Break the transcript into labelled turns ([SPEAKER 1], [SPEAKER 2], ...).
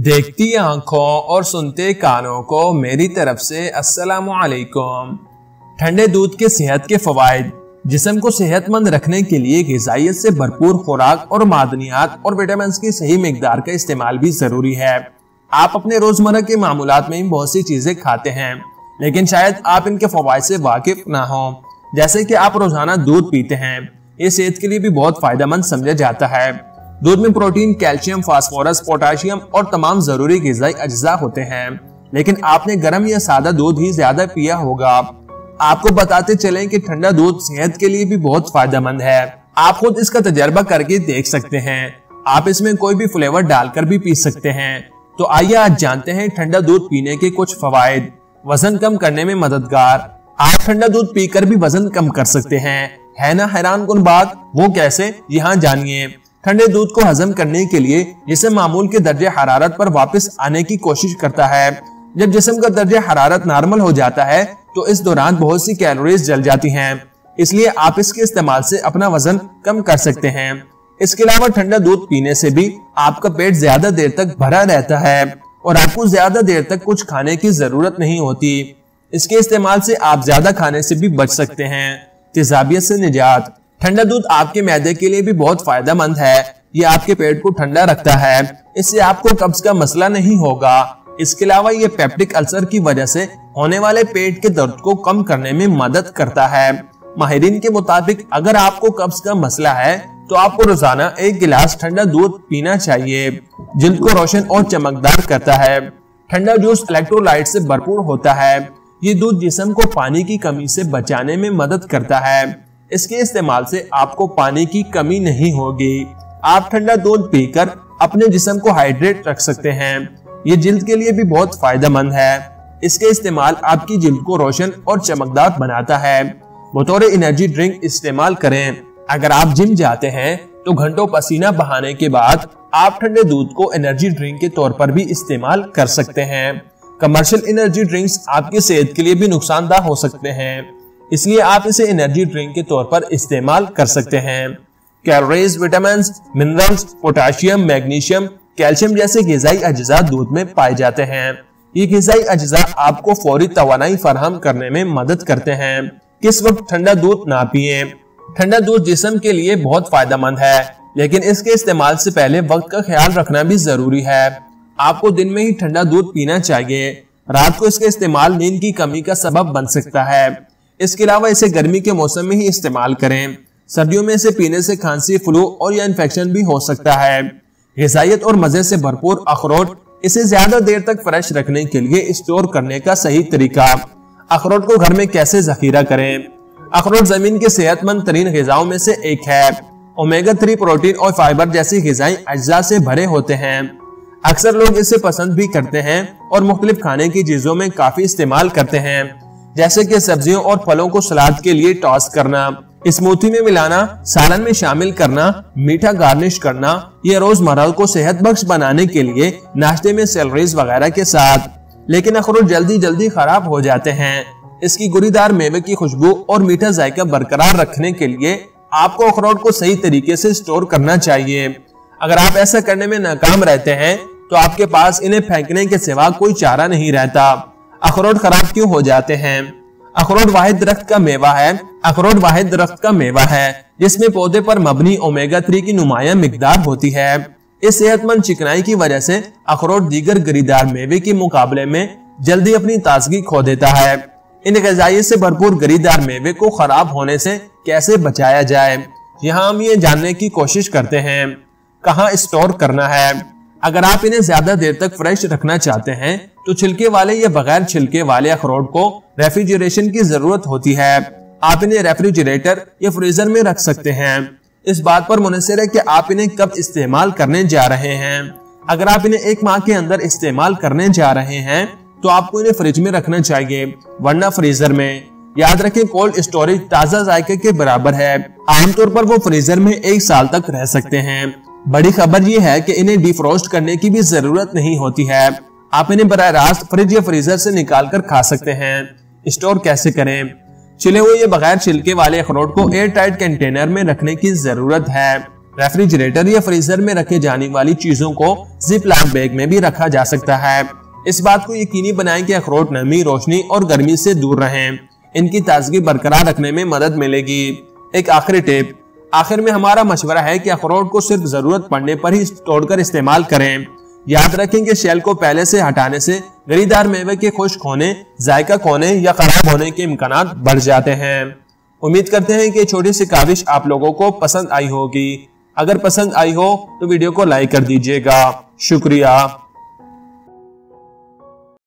[SPEAKER 1] देखती आँखों और सुनते कानों को मेरी तरफ़ से अस्सलाम वालेकुम ठंडे दूध के सेहत के फवायद, जिसम को सेहतमंद रखने के लिए गजाइत से भरपूर खुराक और मादनियात और विटामिन की सही मकदार का इस्तेमाल भी ज़रूरी है। आप अपने रोज़मर्रा के मामूलात में बहुत सी चीज़ें खाते हैं, लेकिन शायद आप इनके फवायद से वाकिफ ना हो। जैसे कि आप रोज़ाना दूध पीते हैं, ये सेहत के लिए भी बहुत फ़ायदेमंद समझा जाता है। दूध में प्रोटीन, कैल्शियम, फास्फोरस, पोटाशियम और तमाम ज़रूरी गजाई अज्जा होते हैं। लेकिन आपने गर्म या सादा दूध ही ज़्यादा पिया होगा। आपको बताते चलें कि ठंडा दूध सेहत के लिए भी बहुत फ़ायदेमंद है। आप खुद इसका तजर्बा करके देख सकते हैं। आप इसमें कोई भी फ्लेवर डालकर भी पी सकते हैं। तो आइए आज जानते हैं ठंडा दूध पीने के कुछ फवायद। वज़न कम करने में मददगार। आप ठंडा दूध पीकर भी वज़न कम कर सकते हैं। है ना हैरान कन बात? वो कैसे? यहाँ जानिए। ठंडे दूध को हजम करने के लिए जिसम मामूल के दर्जे हरारत पर वापस आने की कोशिश करता है। जब जिसम का दर्जे हरारत नॉर्मल हो जाता है तो इस दौरान बहुत सी कैलोरीज जल जाती हैं। इसलिए आप इसके इस्तेमाल से अपना वज़न कम कर सकते हैं। इसके अलावा ठंडा दूध पीने से भी आपका पेट ज़्यादा देर तक भरा रहता है और आपको ज़्यादा देर तक कुछ खाने की ज़रूरत नहीं होती। इसके इस्तेमाल से आप ज़्यादा खाने से भी बच सकते हैं। तेजाबियत से निजात। ठंडा दूध आपके मैदे के लिए भी बहुत फ़ायदेमंद है। ये आपके पेट को ठंडा रखता है। इससे आपको कब्ज का मसला नहीं होगा। इसके अलावा ये पेप्टिक अल्सर की वजह से होने वाले पेट के दर्द को कम करने में मदद करता है। माहिरीन के मुताबिक अगर आपको कब्ज का मसला है तो आपको रोज़ाना एक गिलास ठंडा दूध पीना चाहिए जिल्द को रोशन और चमकदार करता है। ठंडा जूस इलेक्ट्रोलाइट से भरपूर होता है। ये दूध जिसम को पानी की कमी से बचाने में मदद करता है। इसके इस्तेमाल से आपको पानी की कमी नहीं होगी। आप ठंडा दूध पीकर अपने जिसम को हाइड्रेट रख सकते हैं। ये जिल्द के लिए भी बहुत फ़ायदेमंद है। इसके इस्तेमाल आपकी जिल्द को रोशन और चमकदार बनाता है। बतौर एनर्जी ड्रिंक इस्तेमाल करें। अगर आप जिम जाते हैं तो घंटों पसीना बहाने के बाद आप ठंडे दूध को एनर्जी ड्रिंक के तौर पर भी इस्तेमाल कर सकते हैं। कमर्शियल एनर्जी ड्रिंक्स आपकी सेहत के लिए भी नुकसानदार हो सकते हैं। इसलिए आप इसे एनर्जी ड्रिंक के तौर पर इस्तेमाल कर सकते हैं। Calories vitamin minerals potassium magnesium calcium जैसे गजाई अज्जा दूध में पाए जाते हैं। ये गजाई अज्जा आपको फौरी तोानाई फराहम करने में मदद करते हैं। किस वक्त ठंडा दूध ना पिए? ठंडा दूध जिसम के लिए बहुत फ़ायदेमंद है, लेकिन इसके इस्तेमाल से पहले वक्त का ख्याल रखना भी ज़रूरी है। आपको दिन में ही ठंडा दूध पीना चाहिए। रात को इसका इस्तेमाल नींद की कमी का सबब बन सकता है। इसके अलावा इसे गर्मी के मौसम में ही इस्तेमाल करें। सर्दियों में इसे पीने से खांसी, फ्लू और या इन्फेक्शन भी हो सकता है। गजाइत और मज़े से भरपूर अखरोट इसे ज़्यादा देर तक फ्रेश रखने के लिए स्टोर करने का सही तरीका। अखरोट को घर में कैसे जखीरा करें? अखरोट ज़मीन के सेहतमंद तरीन गजाओं में से एक है। ओमेगा थ्री प्रोटीन और फाइबर जैसी गजाई अज्जा से भरे होते हैं। अक्सर लोग इसे पसंद भी करते हैं और मुख्तलिफ़ खाने की चीज़ों में काफ़ी इस्तेमाल करते हैं। जैसे कि सब्जियों और फलों को सलाद के लिए टॉस करना, स्मूथी में मिलाना, सालन में शामिल करना, मीठा गार्निश करना, या रोज़मर्रा को सेहत बख्श बनाने के लिए नाश्ते में सैलरीज वगैरह के साथ। लेकिन अखरोट जल्दी जल्दी खराब हो जाते हैं। इसकी गुरीदार मेवे की खुशबू और मीठा जायका बरकरार रखने के लिए आपको अखरोट को सही तरीके से स्टोर करना चाहिए। अगर आप ऐसा करने में नाकाम रहते हैं तो आपके पास इन्हें फेंकने के सिवा कोई चारा नहीं रहता। अखरोट खराब क्यों हो जाते हैं? अखरोट वाहिद दरख्त का मेवा है। अखरोट वाहिद दरख्त का मेवा है, जिसमें पौधे पर मबनी ओमेगा थ्री की नुमाया मकदार होती है। इस सेहतमंद चिकनाई की वजह से अखरोट दीगर गरीदार मेवे के मुकाबले में जल्दी अपनी ताजगी खो देता है। इन गजाई से भरपूर गरीदार मेवे को खराब होने से कैसे बचाया जाए? यहाँ हम ये जानने की कोशिश करते हैं, कहाँ स्टोर करना है? अगर आप इन्हें ज़्यादा देर तक फ्रेश रखना चाहते हैं तो छिलके वाले या बगैर छिलके वाले अखरोट को रेफ्रिजरेशन की ज़रूरत होती है। आप इन्हें रेफ्रिजरेटर या फ्रीजर में रख सकते हैं। इस बात पर मुनसर है कि आप इन्हें कब इस्तेमाल करने जा रहे हैं। अगर आप इन्हें एक माह के अंदर इस्तेमाल करने जा रहे हैं तो आपको इन्हें फ्रिज में रखना चाहिए, वरना फ्रीजर में। याद रखें कोल्ड स्टोरेज ताज़ा जायके के बराबर है। आमतौर पर वो फ्रीजर में एक साल तक रह सकते हैं। बड़ी खबर ये है कि इन्हें डिफ्रोस्ट करने की भी ज़रूरत नहीं होती है। आप इन्हें बर रास्त फ्रिज या फ्रीजर से निकाल कर खा सकते हैं। स्टोर कैसे करें? छिले हुए ये बगैर छिलके वाले अखरोट को एयर टाइट कंटेनर में रखने की ज़रूरत है। रेफ्रिजरेटर या फ्रीजर में रखे जाने वाली चीज़ों को जिप लॉक बैग में भी रखा जा सकता है। इस बात को यकीनी बनाएँ कि अखरोट नमी, रोशनी और गर्मी से दूर रहें। इनकी ताजगी बरकरार रखने में मदद मिलेगी। एक आखिरी टिप, आखिर में हमारा मशवरा है कि अखरोट को सिर्फ़ ज़रूरत पड़ने पर ही तोड़कर इस्तेमाल करें। याद रखें कि शेल को पहले से हटाने से, गरीदार मेवे के खुश्क होने जायका खोने या खराब होने के इम्कान बढ़ जाते हैं। उम्मीद करते हैं कि छोटी सी काविश आप लोगों को पसंद आई होगी। अगर पसंद आई हो तो वीडियो को लाइक कर दीजिएगा। शुक्रिया।